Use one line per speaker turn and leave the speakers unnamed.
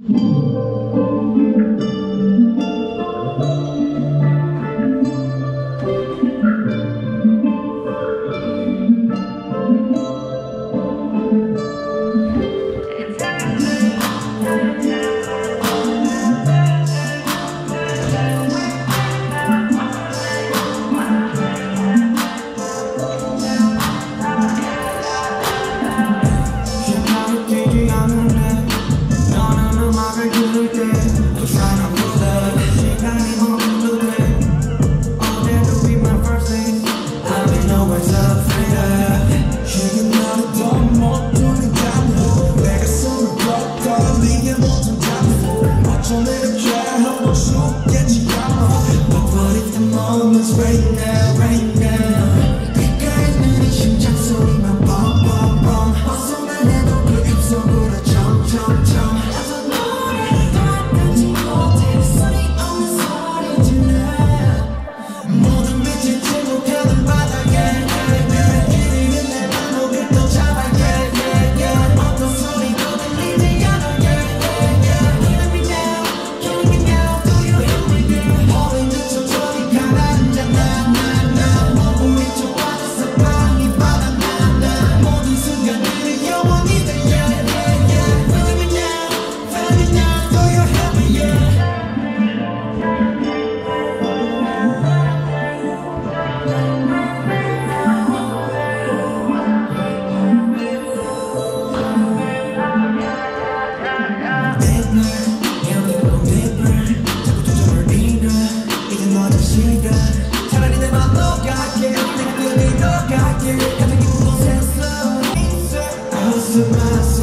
あっ
Massa,